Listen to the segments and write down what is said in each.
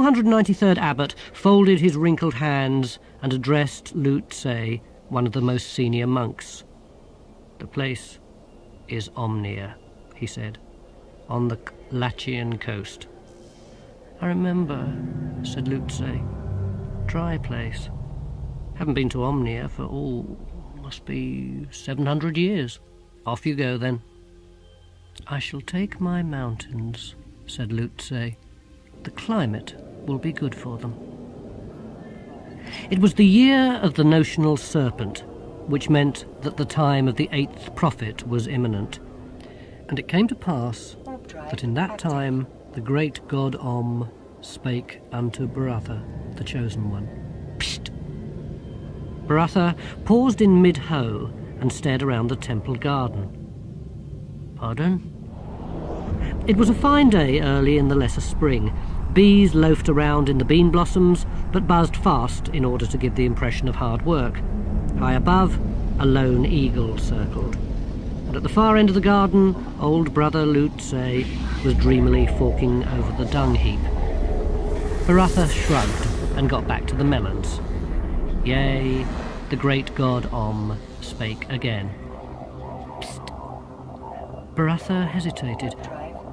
493rd abbot folded his wrinkled hands and addressed Lu Tse, one of the most senior monks. The place is Omnia, he said, on the Klatchian coast. I remember, said Lu Tse. Dry place. Haven't been to Omnia for, oh, must be 700 years. Off you go then. I shall take my mountains, said Lu Tse. The climate will be good for them. It was the year of the notional serpent, which meant that the time of the eighth prophet was imminent. And it came to pass that in that time the great god Om spake unto Baratha, the chosen one. Baratha paused in mid-hoe and stared around the temple garden. Pardon? It was a fine day early in the lesser spring. Bees loafed around in the bean blossoms, but buzzed fast in order to give the impression of hard work. High above, a lone eagle circled. And at the far end of the garden, old brother Lu Tse was dreamily forking over the dung heap. Baratha shrugged and got back to the melons. Yea, the great god Om spake again. Psst. Baratha hesitated.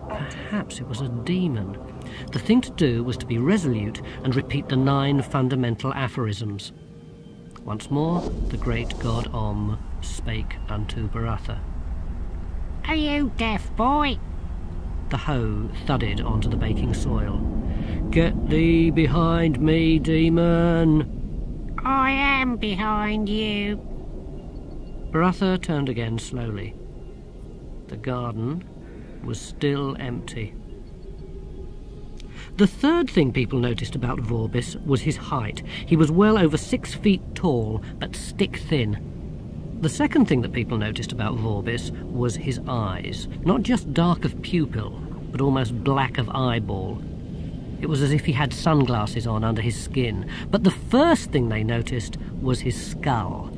Perhaps it was a demon. The thing to do was to be resolute and repeat the nine fundamental aphorisms. Once more, the great god Om spake unto Baratha. Are you deaf, boy? The hoe thudded onto the baking soil. Get thee behind me, demon! I am behind you. Baratha turned again slowly. The garden was still empty. The third thing people noticed about Vorbis was his height. He was well over six feet tall, but stick thin. The second thing that people noticed about Vorbis was his eyes. Not just dark of pupil, but almost black of eyeball. It was as if he had sunglasses on under his skin. But the first thing they noticed was his skull.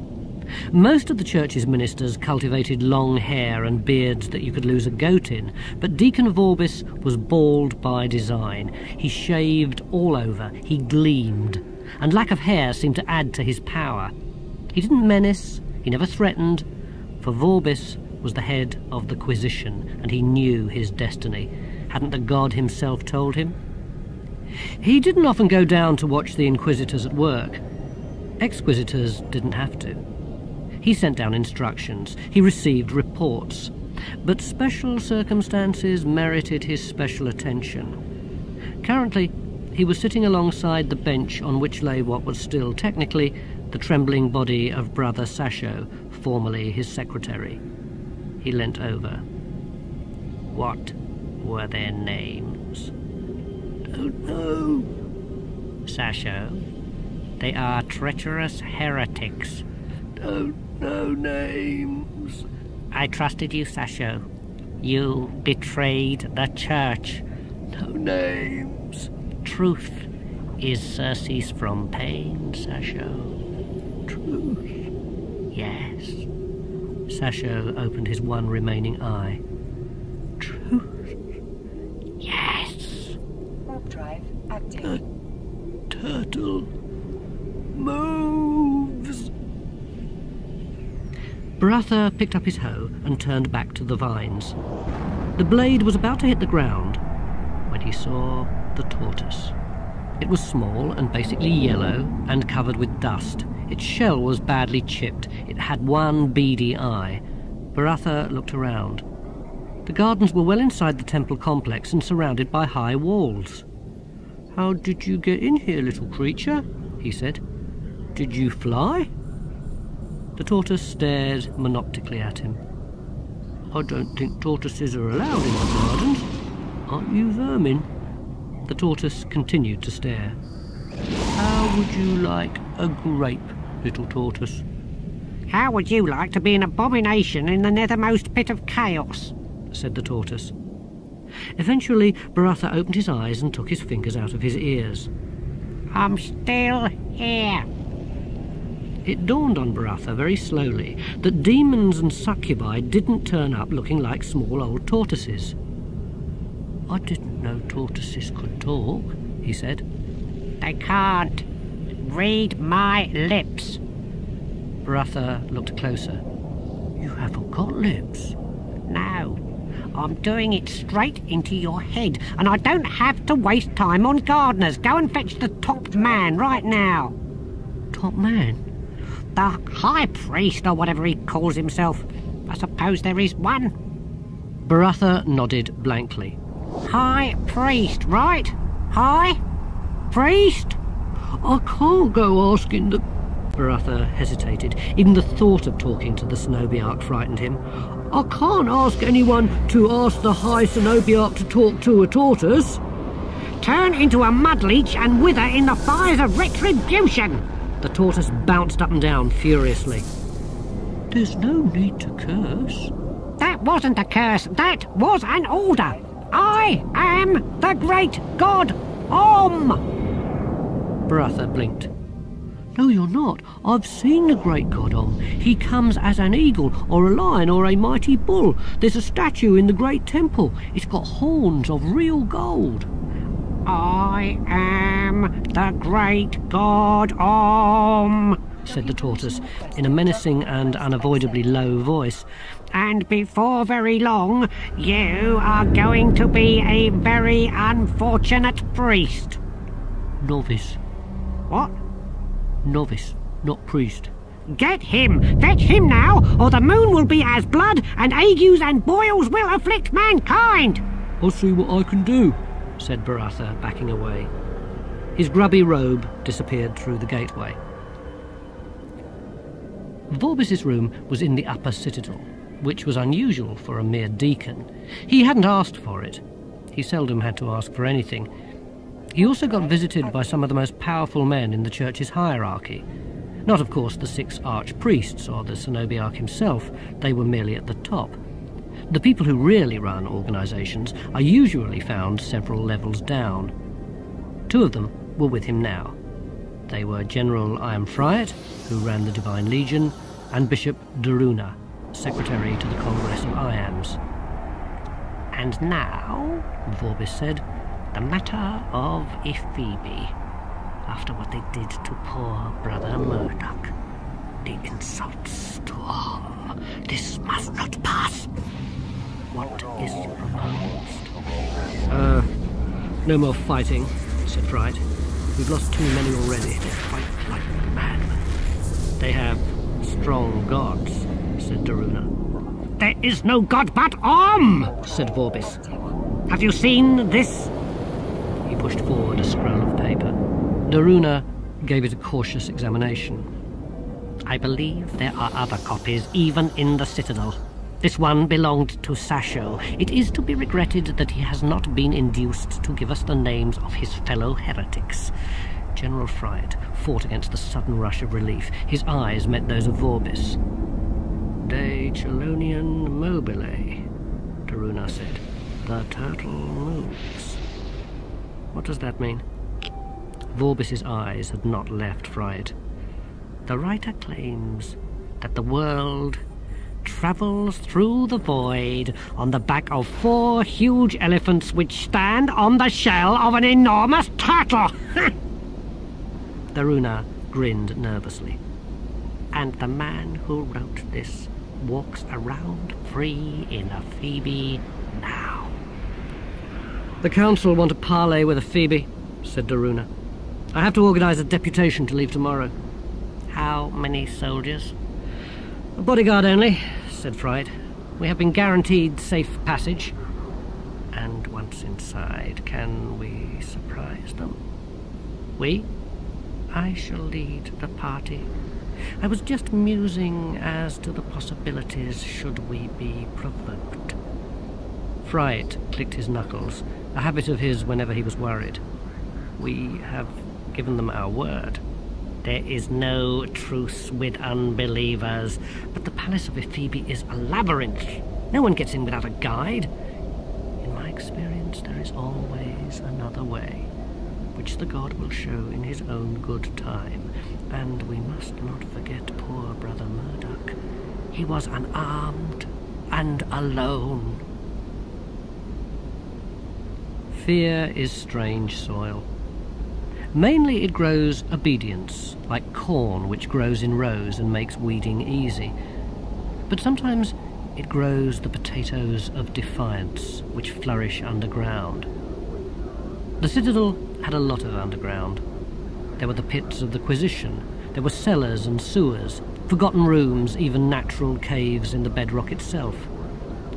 Most of the church's ministers cultivated long hair and beards that you could lose a goat in, but Deacon Vorbis was bald by design. He shaved all over, he gleamed, and lack of hair seemed to add to his power. He didn't menace, he never threatened, for Vorbis was the head of the Quisition, and he knew his destiny. Hadn't the god himself told him? He didn't often go down to watch the inquisitors at work. Exquisitors didn't have to. He sent down instructions. He received reports. But special circumstances merited his special attention. Currently, he was sitting alongside the bench on which lay what was still technically the trembling body of Brother Sasho, formerly his secretary. He leant over. What were their names? Don't know. Sasho, they are treacherous heretics. Don't know names. I trusted you, Sasho. You betrayed the church. No names. Truth is surcease from pain, Sasho. Truth? Yes. Sasho opened his one remaining eye. Truth? Yes. Warp drive active. The turtle moves. Baratha picked up his hoe and turned back to the vines. The blade was about to hit the ground when he saw the tortoise. It was small and basically yellow and covered with dust. Its shell was badly chipped. It had one beady eye. Baratha looked around. The gardens were well inside the temple complex and surrounded by high walls. How did you get in here, little creature? he said. Did you fly? The tortoise stared monoptically at him. I don't think tortoises are allowed in the gardens. Aren't you vermin? The tortoise continued to stare. How would you like a grape, little tortoise? How would you like to be an abomination in the nethermost pit of chaos? said the tortoise. Eventually, Baratha opened his eyes and took his fingers out of his ears. I'm still here. It dawned on Baratha very slowly that demons and succubi didn't turn up looking like small old tortoises. I didn't know tortoises could talk, he said. They can't. Read my lips. Baratha looked closer. You haven't got lips. No. I'm doing it straight into your head, and I don't have to waste time on gardeners. Go and fetch the top man right now. Top man? The high priest, or whatever he calls himself. I suppose there is one. Baratha nodded blankly. High priest, right? High priest? I can't go asking the. Baratha hesitated. Even the thought of talking to the Cenobiarch frightened him. I can't ask anyone to ask the High Cenobiarch to talk to a tortoise. Turn into a mudleech and wither in the fires of retribution. The tortoise bounced up and down furiously. There's no need to curse. That wasn't a curse. That was an order. I am the great god Om. Baratha blinked. No, you're not. I've seen the great god Om. He comes as an eagle, or a lion, or a mighty bull. There's a statue in the great temple. It's got horns of real gold. I am the great god Om, said the tortoise in a menacing and unavoidably low voice. And before very long, you are going to be a very unfortunate priest. Novice. What? Novice, not priest. Get him! Fetch him now, or the moon will be as blood, and agues and boils will afflict mankind! I'll see what I can do, said Baratha, backing away. His grubby robe disappeared through the gateway. Vorbis's room was in the upper citadel, which was unusual for a mere deacon. He hadn't asked for it. He seldom had to ask for anything. He also got visited by some of the most powerful men in the church's hierarchy. Not, of course, the six archpriests or the Cenobiarch himself, they were merely at the top. The people who really run organizations are usually found several levels down. Two of them were with him now. They were General Iam Fri'it, who ran the Divine Legion, and Bishop Daruna, secretary to the Congress of Iams. And now, Vorbis said, the matter of Ephebe. After what they did to poor brother Murduck. The insults to all. This must not pass. What is proposed? Uh, no more fighting, said Fright. We've lost too many already. They fight like madmen. They have strong gods, said Daruna. There is no god but Om, said Vorbis. Have you seen this? He pushed forward a scroll of paper. Daruna gave it a cautious examination. I believe there are other copies, even in the citadel. This one belonged to Sasho. It is to be regretted that he has not been induced to give us the names of his fellow heretics. General Fright fought against the sudden rush of relief. His eyes met those of Vorbis. De Chelonian mobile, Daruna said. The turtle moves. What does that mean? Vorbis's eyes had not left Fright. The writer claims that the world travels through the void on the back of four huge elephants which stand on the shell of an enormous turtle. Daruna grinned nervously. And the man who wrote this walks around free in a Phoebe now. The council want to parley with Ephebe, said Daruna. I have to organize a deputation to leave tomorrow. How many soldiers? A bodyguard only, said Fright. We have been guaranteed safe passage. And once inside, can we surprise them? We? I shall lead the party. I was just musing as to the possibilities should we be provoked. Fright clicked his knuckles, a habit of his whenever he was worried. We have given them our word. There is no truce with unbelievers, but the Palace of Ephebe is a labyrinth. No one gets in without a guide. In my experience, there is always another way, which the god will show in his own good time. And we must not forget poor brother Murduck. He was unarmed and alone. Fear is strange soil, Mainly it grows obedience, like corn which grows in rows and makes weeding easy. But sometimes it grows the potatoes of defiance, which flourish underground. The Citadel had a lot of underground. There were the pits of the Quisition, there were cellars and sewers, forgotten rooms, even natural caves in the bedrock itself.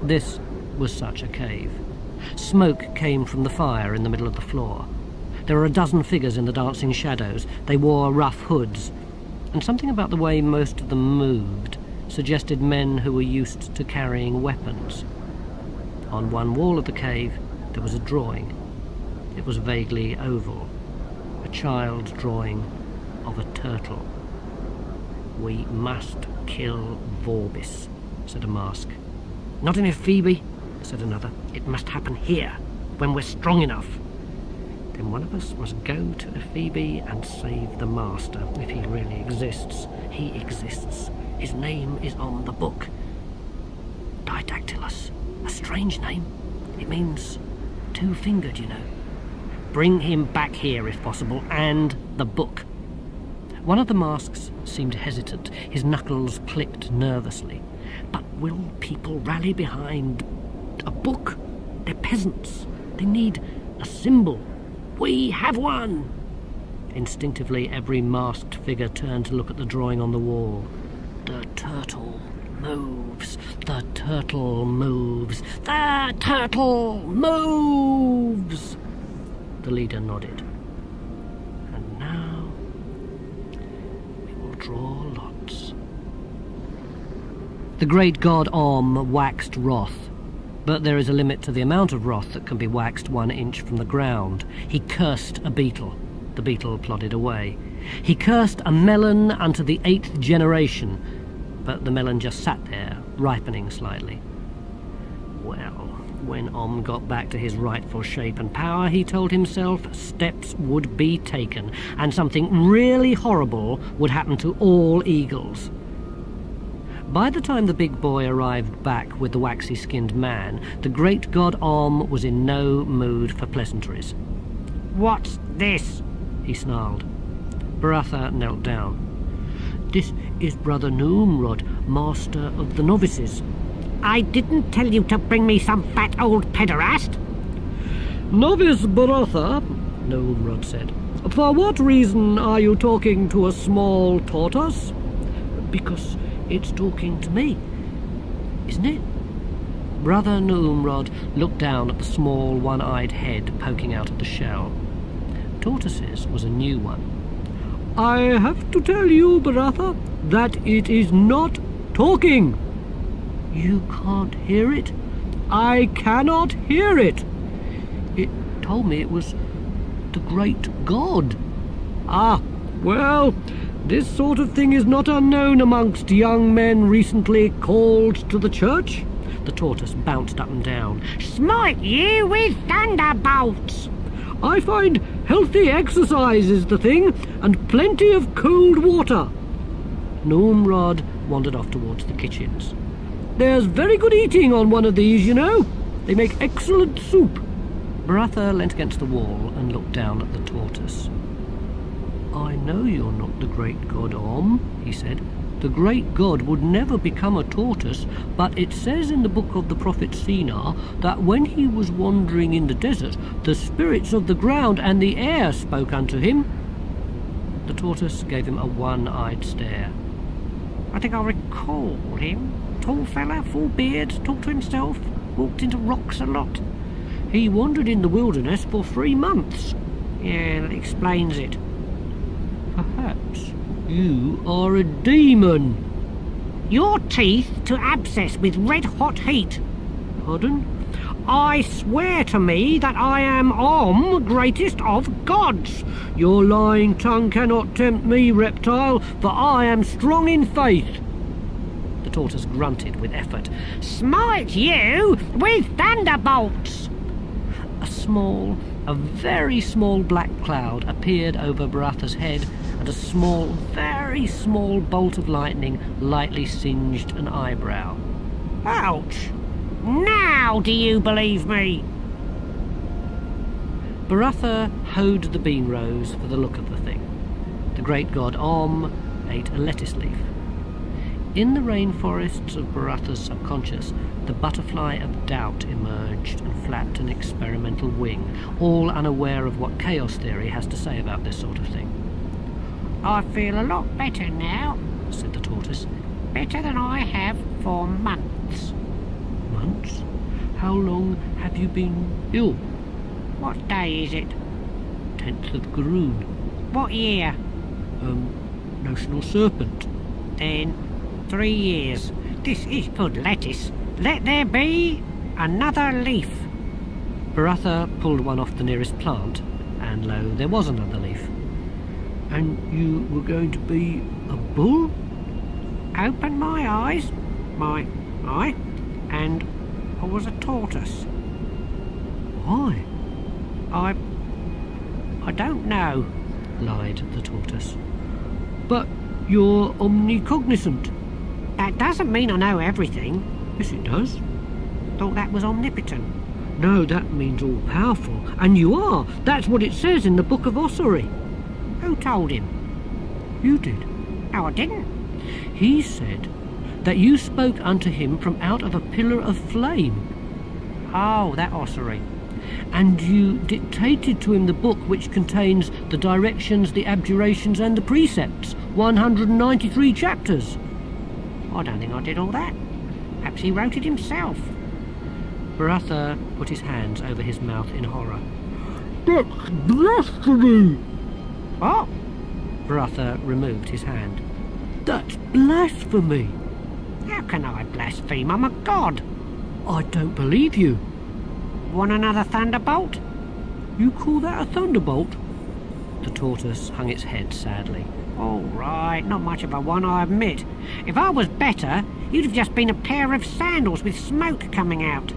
This was such a cave. Smoke came from the fire in the middle of the floor. There were a dozen figures in the dancing shadows. They wore rough hoods, and something about the way most of them moved suggested men who were used to carrying weapons. On one wall of the cave there was a drawing. It was vaguely oval, a child's drawing of a turtle. We must kill Vorbis, said a mask. Not in Ephebe, said another. It must happen here, when we're strong enough. One of us must go to Ephebe and save the Master, if he really exists. He exists. His name is on the book. Didactylos. A strange name. It means two-fingered, you know. Bring him back here, if possible, and the book. One of the masks seemed hesitant, his knuckles clipped nervously. But will people rally behind a book? They're peasants. They need a symbol. We have one! Instinctively, every masked figure turned to look at the drawing on the wall. The turtle moves. The turtle moves. The turtle moves! The leader nodded. And now we will draw lots. The great god Om waxed wroth. But there is a limit to the amount of wrath that can be waxed one inch from the ground. He cursed a beetle. The beetle plodded away. He cursed a melon unto the eighth generation, but the melon just sat there, ripening slightly. Well, when Om got back to his rightful shape and power, he told himself steps would be taken, and something really horrible would happen to all eagles. By the time the big boy arrived back with the waxy skinned man, the great god Om was in no mood for pleasantries. What's this? he snarled. Baratha knelt down. This is Brother Nhumrod, master of the novices. I didn't tell you to bring me some fat old pederast. Novice Baratha, Nhumrod said. For what reason are you talking to a small tortoise? Because it's talking to me, isn't it? Brother Nhumrod looked down at the small, one-eyed head poking out of the shell. Tortoise's was a new one. I have to tell you, Baratha, that it is not talking. You can't hear it? I cannot hear it. It told me it was the great god. Ah, well, this sort of thing is not unknown amongst young men recently called to the church. The tortoise bounced up and down. Smite you with thunderbolts! I find healthy exercise is the thing, and plenty of cold water. Nhumrod wandered off towards the kitchens. There's very good eating on one of these, you know. They make excellent soup. Baratha leant against the wall and looked down at the tortoise. I know you're not the great god Om, he said. The great god would never become a tortoise, but it says in the book of the prophet Sinar that when he was wandering in the desert, the spirits of the ground and the air spoke unto him. The tortoise gave him a one-eyed stare. I think I recall him. Tall fella, full beard, talked to himself, walked into rocks a lot. He wandered in the wilderness for three months. Yeah, that explains it. Perhaps you are a demon. Your teeth to abscess with red-hot heat. Pardon? I swear to me that I am Om, greatest of gods. Your lying tongue cannot tempt me, reptile, for I am strong in faith. The tortoise grunted with effort. Smite you with thunderbolts! A small, a very small black cloud appeared over Baratha's head, and a small, very small bolt of lightning lightly singed an eyebrow. Ouch! Now do you believe me? Baratha hoed the bean rows for the look of the thing. The great god Om ate a lettuce leaf. In the rainforests of Baratha's subconscious, the butterfly of doubt emerged and flapped an experimental wing, all unaware of what chaos theory has to say about this sort of thing. I feel a lot better now, said the tortoise. Better than I have for months. Months? How long have you been ill? What day is it? Tenth of Grune. What year? Um, National Serpent. Then three years. This is good lettuce. Let there be another leaf. Baratha pulled one off the nearest plant, and lo, there was another leaf. And you were going to be a bull? Open my eyes, my eye, and I was a tortoise. Why? I. I don't know. lied the tortoise. But you're omnicognizant. That doesn't mean I know everything. Yes, it does. Thought that was omnipotent. No, that means all powerful. And you are. That's what it says in the Book of Ossory. Told him? You did. No, I didn't. He said that you spoke unto him from out of a pillar of flame, Oh, that Ossory. and you dictated to him the book which contains the directions, the abjurations, and the precepts. 193 chapters. I don't think I did all that. Perhaps he wrote it himself. Baratha put his hands over his mouth in horror. That's blasphemy! Oh. What? Baratha removed his hand. That's blasphemy. How can I blaspheme? I'm a god. I don't believe you. Want another thunderbolt? You call that a thunderbolt? The tortoise hung its head sadly. All right, not much of a one, I admit. If I was better, you'd have just been a pair of sandals with smoke coming out.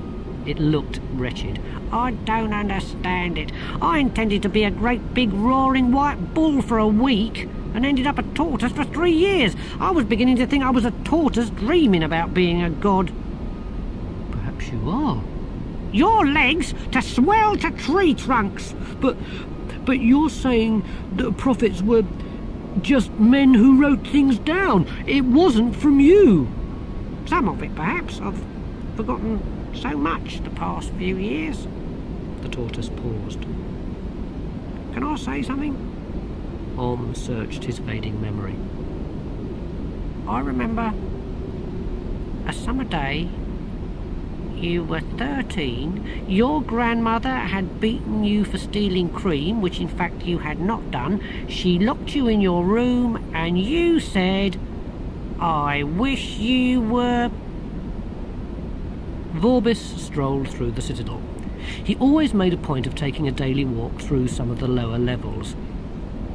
It looked wretched. I don't understand it. I intended to be a great big roaring white bull for a week and ended up a tortoise for three years. I was beginning to think I was a tortoise dreaming about being a god. Perhaps you are. Your legs to swell to tree trunks. But but you're saying that prophets were just men who wrote things down. It wasn't from you. Some of it, perhaps. I've forgotten so much the past few years. The tortoise paused. Can I say something? Om searched his fading memory. I remember a summer day. You were 13. Your grandmother had beaten you for stealing cream, which in fact you had not done. She locked you in your room and you said, I wish you were. Vorbis strolled through the citadel. He always made a point of taking a daily walk through some of the lower levels.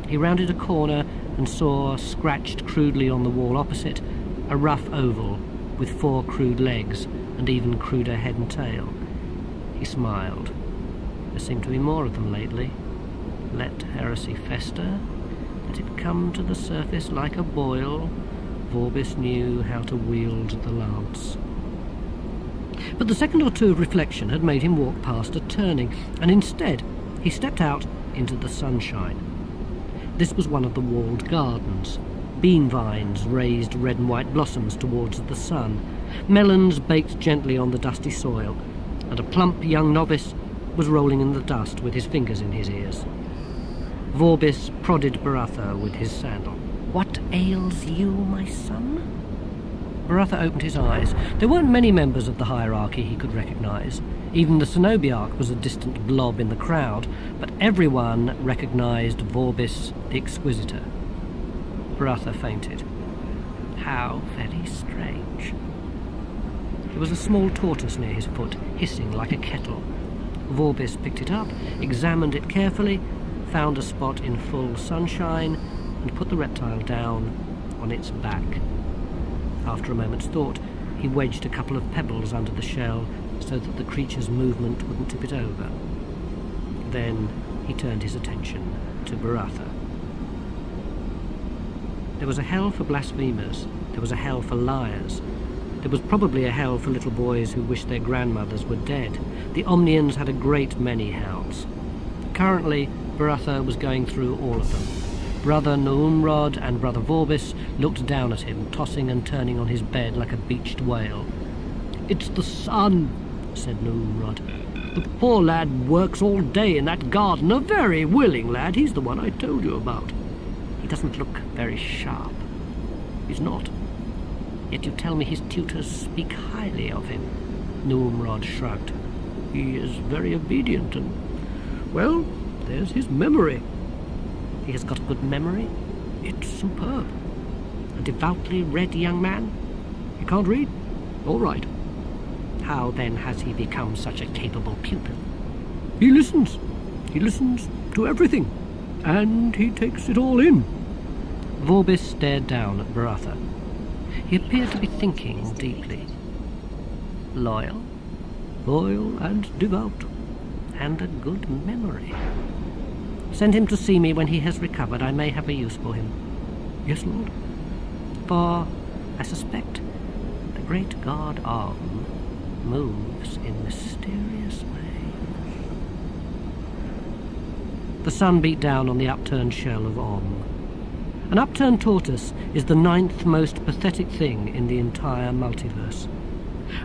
He rounded a corner and saw, scratched crudely on the wall opposite, a rough oval with four crude legs and even cruder head and tail. He smiled. There seemed to be more of them lately. Let heresy fester, let it come to the surface like a boil. Vorbis knew how to wield the lance. But the second or two of reflection had made him walk past a turning, and instead he stepped out into the sunshine. This was one of the walled gardens. Bean vines raised red and white blossoms towards the sun. Melons baked gently on the dusty soil, and a plump young novice was rolling in the dust with his fingers in his ears. Vorbis prodded Baratha with his sandal. What ails you, my son? Baratha opened his eyes. There weren't many members of the hierarchy he could recognize. Even the Cenobiarch was a distant blob in the crowd, but everyone recognized Vorbis the Exquisitor. Baratha fainted. How very strange. There was a small tortoise near his foot, hissing like a kettle. Vorbis picked it up, examined it carefully, found a spot in full sunshine, and put the reptile down on its back. After a moment's thought, he wedged a couple of pebbles under the shell so that the creature's movement wouldn't tip it over. Then he turned his attention to Baratha. There was a hell for blasphemers. There was a hell for liars. There was probably a hell for little boys who wished their grandmothers were dead. The Omnians had a great many hells. Currently, Baratha was going through all of them. Brother Nhumrod and Brother Vorbis looked down at him, tossing and turning on his bed like a beached whale. It's the sun, said Nhumrod. The poor lad works all day in that garden, a very willing lad. He's the one I told you about. He doesn't look very sharp. He's not. Yet you tell me his tutors speak highly of him. Nhumrod shrugged. He is very obedient and, well, there's his memory. He has got a good memory? It's superb. A devoutly read young man? He can't read? All right. How then has he become such a capable pupil? He listens. He listens to everything. And he takes it all in. Vorbis stared down at Baratha. He appeared to be thinking deeply. Loyal, loyal and devout, and a good memory. Send him to see me when he has recovered. I may have a use for him. Yes, Lord. For, I suspect, the great god Om moves in mysterious ways. The sun beat down on the upturned shell of Om. An upturned tortoise is the ninth most pathetic thing in the entire multiverse.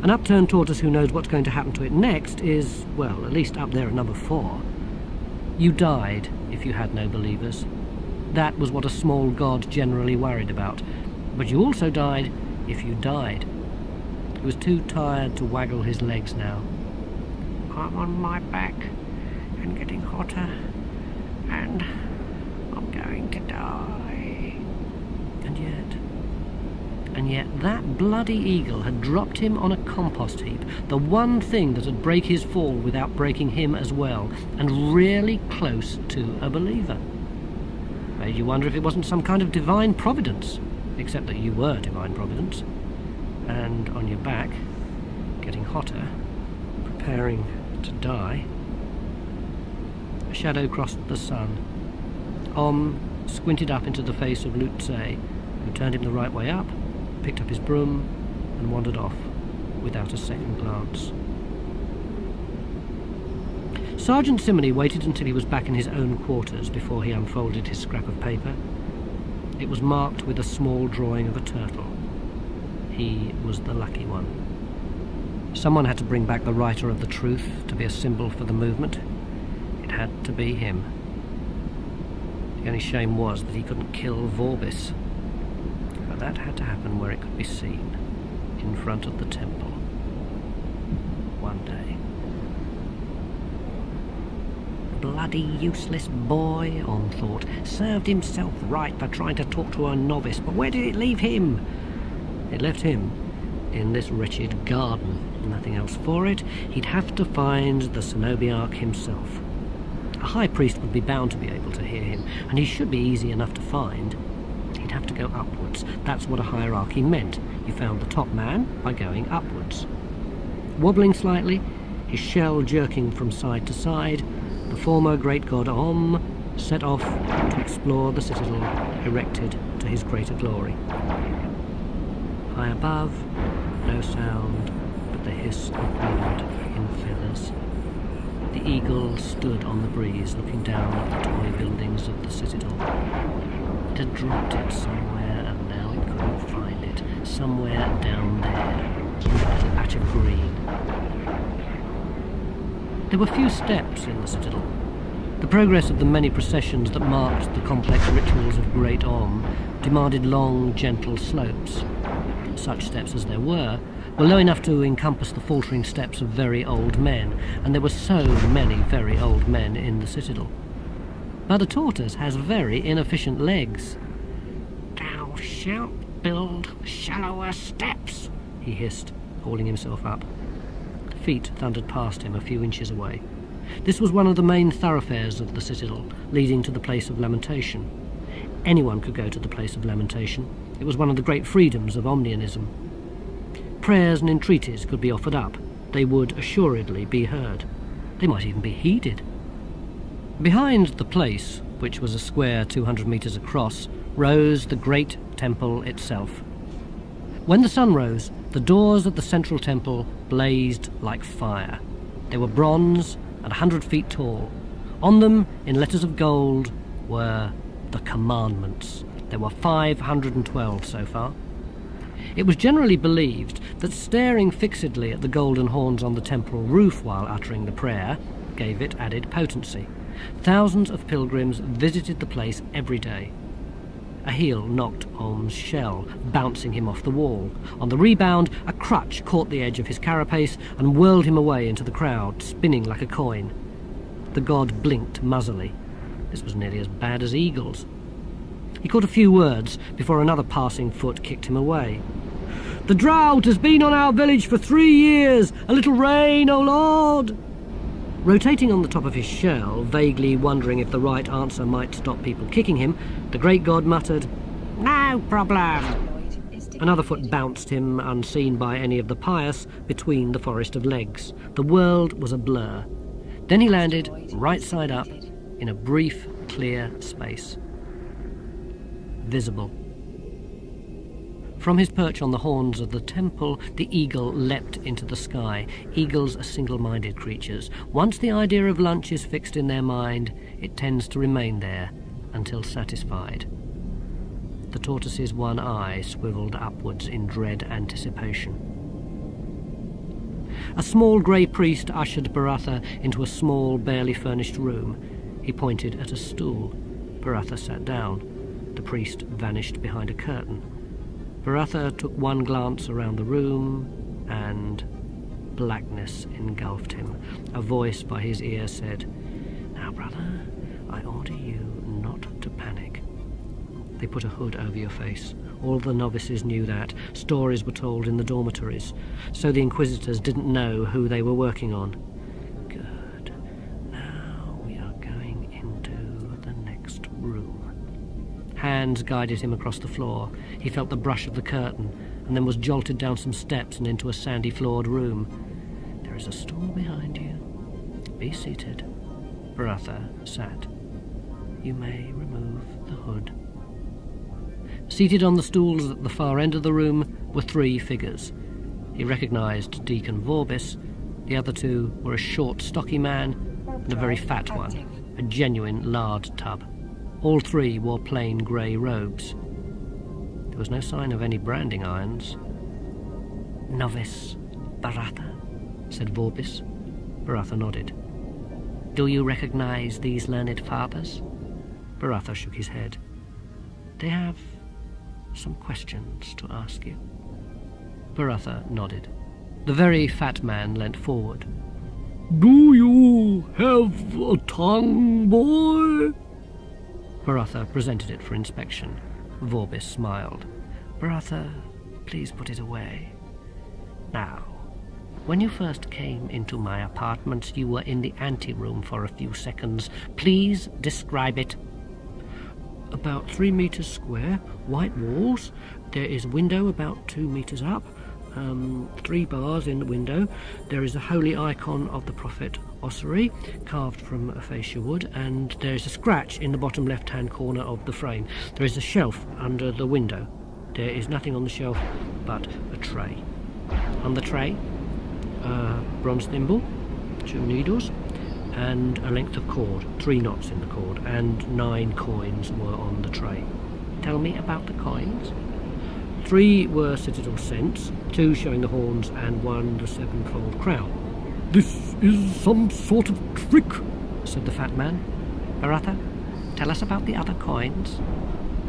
An upturned tortoise who knows what's going to happen to it next is, well, at least up there at number four. You died if you had no believers. That was what a small god generally worried about. But you also died if you died. He was too tired to waggle his legs now. I'm on my back and getting hotter, and I'm going to die. And yet, and yet that bloody eagle had dropped him on a compost heap, the one thing that would break his fall without breaking him as well, and really close to a believer. Made you wonder if it wasn't some kind of divine providence, except that you were divine providence and on your back, getting hotter, preparing to die. A shadow crossed the sun. Om squinted up into the face of Lu Tse, who turned him the right way up, picked up his broom, and wandered off without a second glance. Sergeant Simony waited until he was back in his own quarters before he unfolded his scrap of paper. It was marked with a small drawing of a turtle he was the lucky one. Someone had to bring back the writer of the truth to be a symbol for the movement. It had to be him. The only shame was that he couldn't kill Vorbis. That had to happen where it could be seen, in front of the temple. One day. Bloody useless boy, Om thought. Served himself right for trying to talk to a novice, but where did it leave him? It left him in this wretched garden. Nothing else for it. He'd have to find the Cenobiarch himself. A high priest would be bound to be able to hear him, and he should be easy enough to find. He'd have to go upwards. That's what a hierarchy meant. You found the top man by going upwards. Wobbling slightly, his shell jerking from side to side, the former great god Om set off to explore the citadel erected to his greater glory. High above, no sound but the hiss of wind in feathers. The eagle stood on the breeze looking down at the toy buildings of the citadel. It had dropped it somewhere now couldn't find it. Somewhere down there, in little patch of green. There were few steps in the citadel. The progress of the many processions that marked the complex rituals of Great Om demanded long, gentle slopes, such steps as there were, were low enough to encompass the faltering steps of very old men, and there were so many very old men in the citadel. But the tortoise has very inefficient legs. Thou shalt build shallower steps, he hissed, hauling himself up. Feet thundered past him a few inches away. This was one of the main thoroughfares of the citadel, leading to the place of lamentation. Anyone could go to the place of lamentation, it was one of the great freedoms of Omnianism. Prayers and entreaties could be offered up. They would assuredly be heard. They might even be heeded. Behind the place, which was a square 200 metres across, rose the great temple itself. When the sun rose, the doors of the central temple blazed like fire. They were bronze and a hundred feet tall. On them, in letters of gold, were the commandments. There were 512 so far. It was generally believed that staring fixedly at the golden horns on the temple roof while uttering the prayer gave it added potency. Thousands of pilgrims visited the place every day. A heel knocked Om's shell, bouncing him off the wall. On the rebound, a crutch caught the edge of his carapace and whirled him away into the crowd, spinning like a coin. The god blinked muzzily. This was nearly as bad as eagles. He caught a few words before another passing foot kicked him away. The drought has been on our village for three years. A little rain, O Lord! Rotating on the top of his shell, vaguely wondering if the right answer might stop people kicking him, the great god muttered, No problem. Another foot bounced him, unseen by any of the pious, between the forest of legs. The world was a blur. Then he landed, right side up, in a brief, clear space. Visible. From his perch on the horns of the temple, the eagle leapt into the sky. Eagles are single minded creatures. Once the idea of lunch is fixed in their mind, it tends to remain there until satisfied. The tortoise's one eye swiveled upwards in dread anticipation. A small grey priest ushered Baratha into a small, barely furnished room. He pointed at a stool. Baratha sat down. The priest vanished behind a curtain. Baratha took one glance around the room, and blackness engulfed him. A voice by his ear said, Now, brother, I order you not to panic. They put a hood over your face. All the novices knew that. Stories were told in the dormitories, so the inquisitors didn't know who they were working on. Hands guided him across the floor. He felt the brush of the curtain, and then was jolted down some steps and into a sandy floored room. There is a stool behind you. Be seated. Baratha sat. You may remove the hood. Seated on the stools at the far end of the room were three figures. He recognized Deacon Vorbis. The other two were a short, stocky man and a very fat one, a genuine lard tub. All three wore plain grey robes. There was no sign of any branding irons. Novice Baratha, said Vorbis. Baratha nodded. Do you recognize these learned fathers? Baratha shook his head. They have some questions to ask you. Baratha nodded. The very fat man leant forward. Do you have a tongue, boy? Baratha presented it for inspection. Vorbis smiled. Baratha, please put it away. Now, when you first came into my apartment, you were in the anteroom for a few seconds. Please describe it. About three meters square, white walls. There is a window about two meters up, um, three bars in the window. There is a holy icon of the prophet Ossory carved from aphasia wood, and there is a scratch in the bottom left hand corner of the frame. There is a shelf under the window. There is nothing on the shelf but a tray. On the tray, a bronze thimble, two needles, and a length of cord, three knots in the cord, and nine coins were on the tray. Tell me about the coins. Three were citadel cents, two showing the horns, and one the sevenfold crown. This is some sort of trick, said the fat man. Baratha, tell us about the other coins.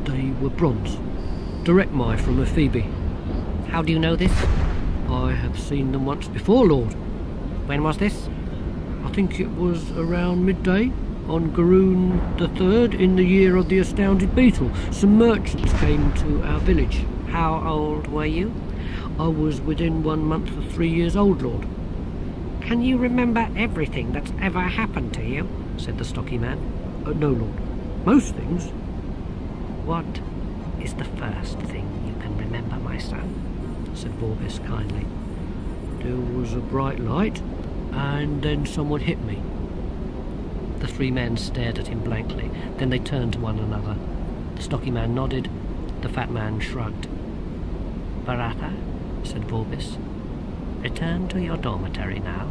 They were bronze. Direct-my from Ephebe. How do you know this? I have seen them once before, Lord. When was this? I think it was around midday on Grune the Third in the year of the astounded beetle. Some merchants came to our village. How old were you? I was within one month of three years old, Lord. Can you remember everything that's ever happened to you? said the stocky man. Uh, no, Lord. Most things. What is the first thing you can remember, my son? said Vorbis kindly. There was a bright light, and then someone hit me. The three men stared at him blankly. Then they turned to one another. The stocky man nodded. The fat man shrugged. Baratha, said Vorbis, return to your dormitory now.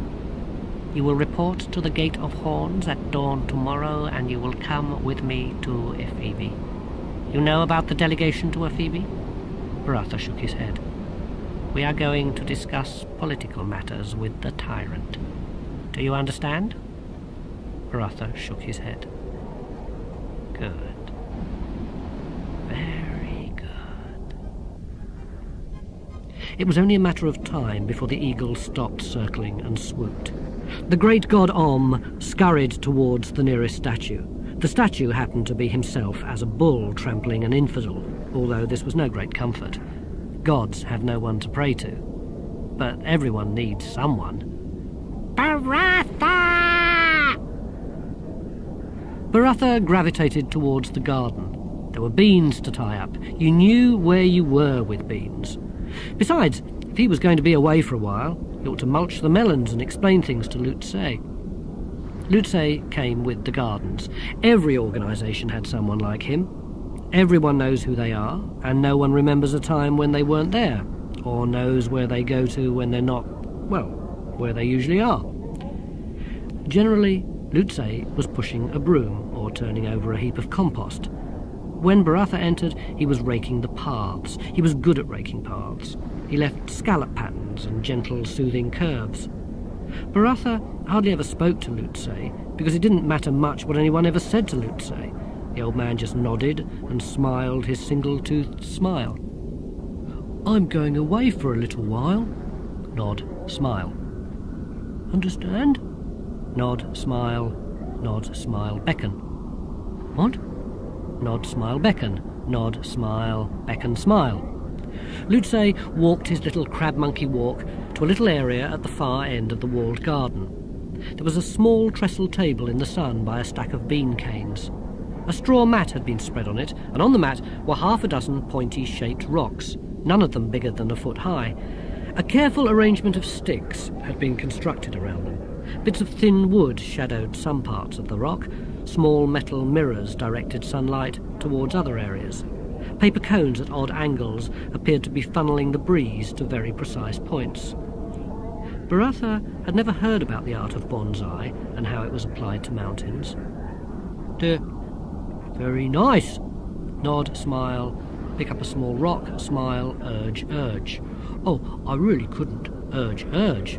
You will report to the Gate of Horns at dawn tomorrow, and you will come with me to Ephebe. You know about the delegation to Ephebe? Baratha shook his head. We are going to discuss political matters with the tyrant. Do you understand? Baratha shook his head. Good. Very good. It was only a matter of time before the eagle stopped circling and swooped. The great god Om scurried towards the nearest statue. The statue happened to be himself as a bull trampling an infidel, although this was no great comfort. Gods have no one to pray to, but everyone needs someone. Baratha! Baratha gravitated towards the garden. There were beans to tie up. You knew where you were with beans. Besides, if he was going to be away for a while, he ought to mulch the melons and explain things to Lu Tse. Lutze came with the gardens. Every organisation had someone like him. Everyone knows who they are, and no one remembers a time when they weren't there, or knows where they go to when they're not, well, where they usually are. Generally, Lu Tse was pushing a broom or turning over a heap of compost. When Baratha entered, he was raking the paths. He was good at raking paths. He left scallop patterns and gentle, soothing curves. Baratha hardly ever spoke to Lu Tse, because it didn't matter much what anyone ever said to Lu Tse. The old man just nodded and smiled his single-toothed smile. I'm going away for a little while. Nod, smile. Understand? Nod, smile, nod, smile, beckon. What? Nod, smile, beckon. Nod, smile, beckon, smile. Lu Tse walked his little crab monkey walk to a little area at the far end of the walled garden. There was a small trestle table in the sun by a stack of bean canes. A straw mat had been spread on it, and on the mat were half a dozen pointy-shaped rocks, none of them bigger than a foot high. A careful arrangement of sticks had been constructed around them. Bits of thin wood shadowed some parts of the rock. Small metal mirrors directed sunlight towards other areas. Paper cones at odd angles appeared to be funneling the breeze to very precise points. Baratha had never heard about the art of bonsai and how it was applied to mountains. De, very nice. Nod, smile, pick up a small rock, smile, urge, urge. Oh, I really couldn't. Urge, urge.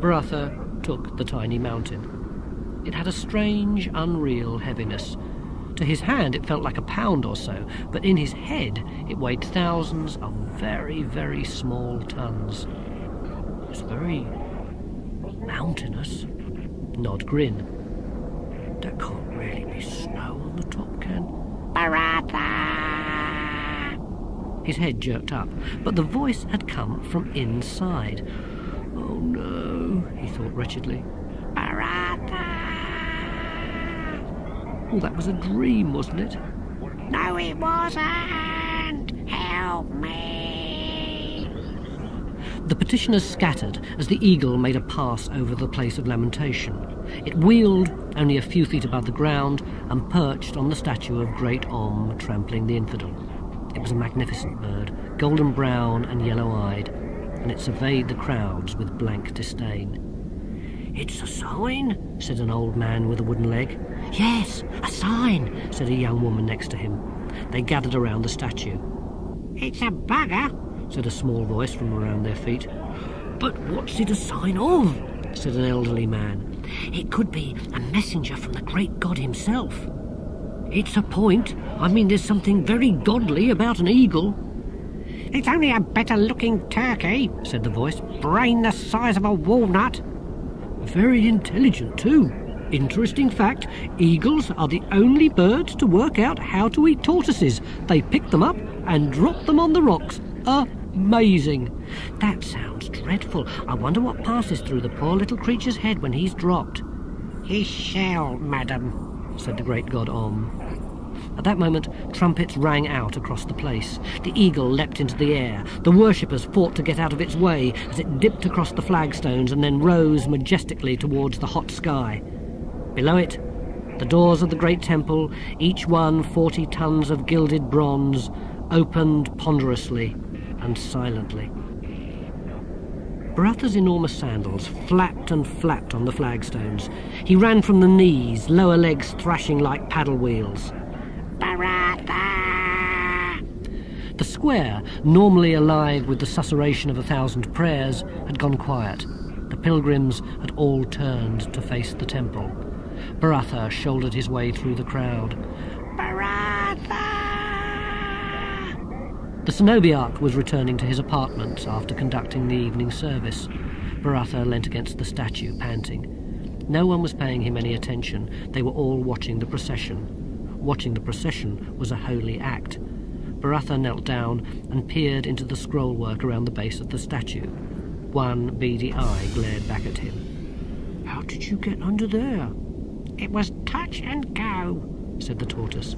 Baratha took the tiny mountain. It had a strange, unreal heaviness. To his hand it felt like a pound or so, but in his head it weighed thousands of very, very small tons. It was very mountainous. Nod grin. There can't really be snow on the top, can? Baratha! His head jerked up, but the voice had come from inside. Oh no, he thought wretchedly. Baratha! Oh, that was a dream, wasn't it? No, it wasn't! Help me! The petitioners scattered as the eagle made a pass over the place of lamentation. It wheeled only a few feet above the ground and perched on the statue of Great Om trampling the infidel. It was a magnificent bird, golden brown and yellow-eyed, and it surveyed the crowds with blank disdain. It's a sign, said an old man with a wooden leg. Yes, a sign, said a young woman next to him. They gathered around the statue. It's a bugger, said a small voice from around their feet. But what's it a sign of? said an elderly man. It could be a messenger from the great god himself. It's a point. I mean, there's something very godly about an eagle. It's only a better looking turkey, said the voice. Brain the size of a walnut. Very intelligent, too. Interesting fact eagles are the only birds to work out how to eat tortoises. They pick them up and drop them on the rocks. Amazing. That sounds dreadful. I wonder what passes through the poor little creature's head when he's dropped. He shall, madam, said the great god Om. At that moment, trumpets rang out across the place. The eagle leapt into the air. The worshippers fought to get out of its way as it dipped across the flagstones and then rose majestically towards the hot sky. Below it, the doors of the great temple, each one forty tons of gilded bronze, opened ponderously and silently. Baratha's enormous sandals flapped and flapped on the flagstones. He ran from the knees, lower legs thrashing like paddle wheels. Baratha! The square, normally alive with the susurration of a thousand prayers, had gone quiet. The pilgrims had all turned to face the temple. Baratha shouldered his way through the crowd. Baratha! The Cenobiarch was returning to his apartments after conducting the evening service. Baratha leant against the statue, panting. No one was paying him any attention. They were all watching the procession. Watching the procession was a holy act. Baratha knelt down and peered into the scrollwork around the base of the statue. One beady eye glared back at him. How did you get under there? It was touch and go, said the tortoise.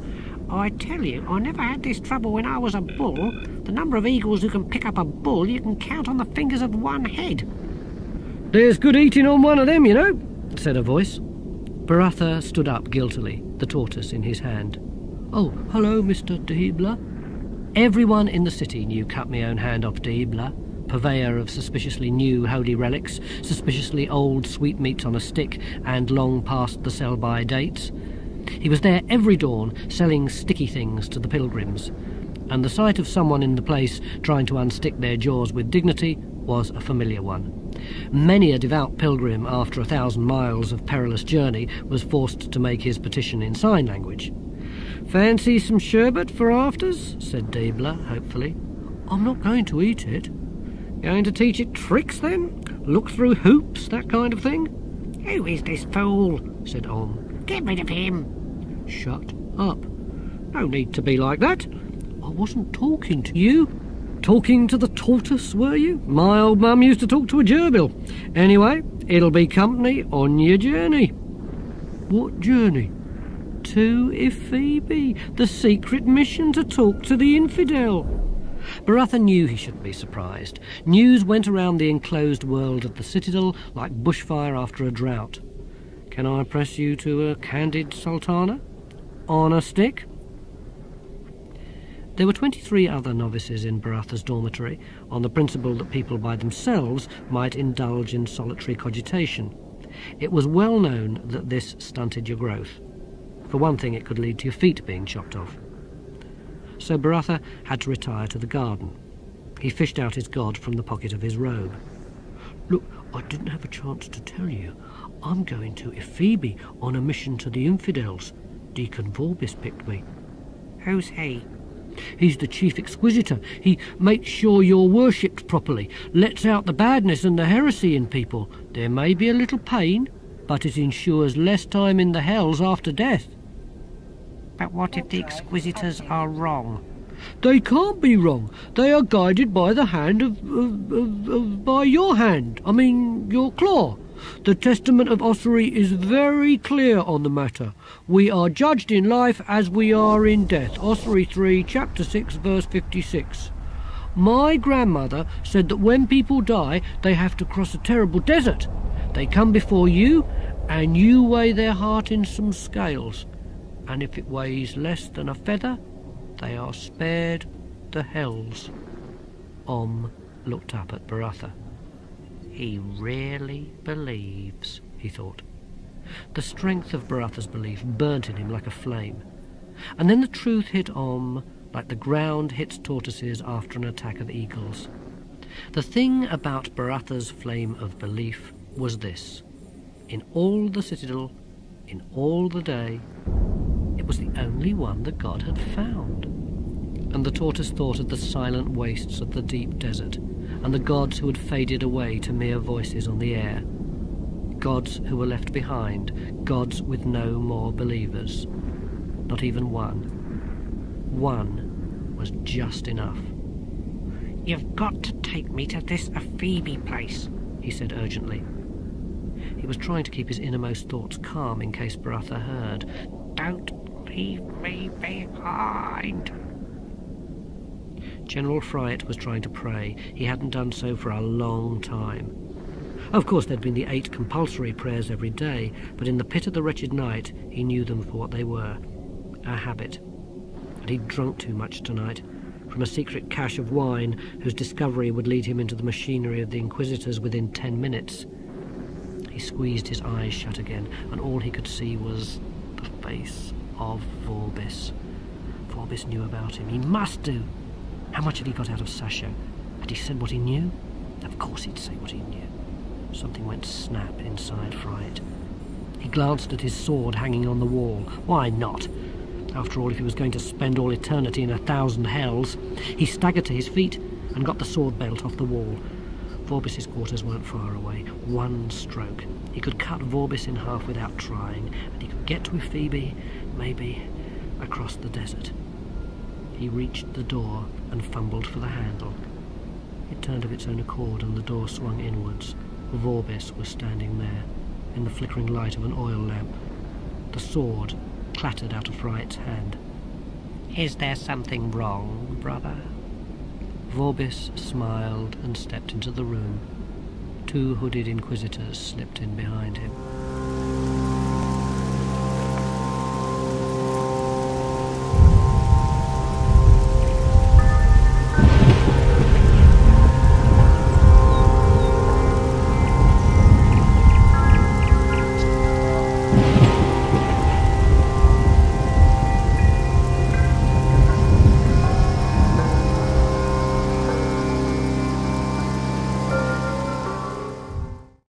I tell you, I never had this trouble when I was a bull. The number of eagles who can pick up a bull you can count on the fingers of one head. There's good eating on one of them, you know, said a voice. Baratha stood up guiltily, the tortoise in his hand. Oh, hello, Mr. Dibbler. Everyone in the city knew Cut Me Own Hand Off Dibbler, purveyor of suspiciously new holy relics, suspiciously old sweetmeats on a stick, and long past the sell-by dates. He was there every dawn, selling sticky things to the pilgrims, and the sight of someone in the place trying to unstick their jaws with dignity was a familiar one. Many a devout pilgrim, after a thousand miles of perilous journey, was forced to make his petition in sign language. Fancy some sherbet for afters? said Dibbler, hopefully. I'm not going to eat it. Going to teach it tricks, then? Look through hoops, that kind of thing? Who is this fool? said Om. Get rid of him. Shut up. No need to be like that. I wasn't talking to you. Talking to the tortoise, were you? My old mum used to talk to a gerbil. Anyway, it'll be company on your journey. What journey? To Ephebe, the secret mission to talk to the infidel. Baratha knew he shouldn't be surprised. News went around the enclosed world of the citadel like bushfire after a drought. Can I press you to a candid sultana? On a stick? There were 23 other novices in Baratha's dormitory, on the principle that people by themselves might indulge in solitary cogitation. It was well known that this stunted your growth. For one thing, it could lead to your feet being chopped off. So Baratha had to retire to the garden. He fished out his god from the pocket of his robe. Look, I didn't have a chance to tell you. I'm going to Ephebe on a mission to the infidels. Deacon Vorbis picked me. Who's he? He's the chief exquisitor. He makes sure you're worshipped properly, lets out the badness and the heresy in people. There may be a little pain, but it ensures less time in the hells after death. But what if the exquisitors are wrong? They can't be wrong. They are guided by the hand of, of, of, of by your hand. I mean, your claw. The testament of Ossory is very clear on the matter. We are judged in life as we are in death. Ossory 3, chapter 6, verse 56. My grandmother said that when people die, they have to cross a terrible desert. They come before you, and you weigh their heart in some scales. And if it weighs less than a feather, they are spared the hells. Om looked up at Baratha. He really believes, he thought. The strength of Baratha's belief burnt in him like a flame. And then the truth hit Om like the ground hits tortoises after an attack of eagles. The thing about Baratha's flame of belief was this. In all the citadel, in all the day, it was the only one that God had found. And the tortoise thought of the silent wastes of the deep desert, and the gods who had faded away to mere voices on the air. Gods who were left behind, gods with no more believers. Not even one. One was just enough. You've got to take me to this Ephebe place, he said urgently. He was trying to keep his innermost thoughts calm in case Baratha heard. Don't leave me behind. General Fri'it was trying to pray. He hadn't done so for a long time. Of course, there'd been the eight compulsory prayers every day, but in the pit of the wretched night, he knew them for what they were a habit. And he'd drunk too much tonight. from a secret cache of wine whose discovery would lead him into the machinery of the Inquisitors within ten minutes. He squeezed his eyes shut again, and all he could see was the face of Vorbis. Vorbis knew about him. He must do. How much had he got out of Sasha? Had he said what he knew? Of course he'd say what he knew. Something went snap inside Fri'it. He glanced at his sword hanging on the wall. Why not? After all, if he was going to spend all eternity in a thousand hells, he staggered to his feet and got the sword belt off the wall. Vorbis's quarters weren't far away. One stroke. He could cut Vorbis in half without trying, and he could get to Ephebe, maybe, across the desert. He reached the door and fumbled for the handle. It turned of its own accord and the door swung inwards. Vorbis was standing there, in the flickering light of an oil lamp. The sword clattered out of Fri'it's hand. Is there something wrong, brother? Vorbis smiled and stepped into the room. Two hooded inquisitors slipped in behind him.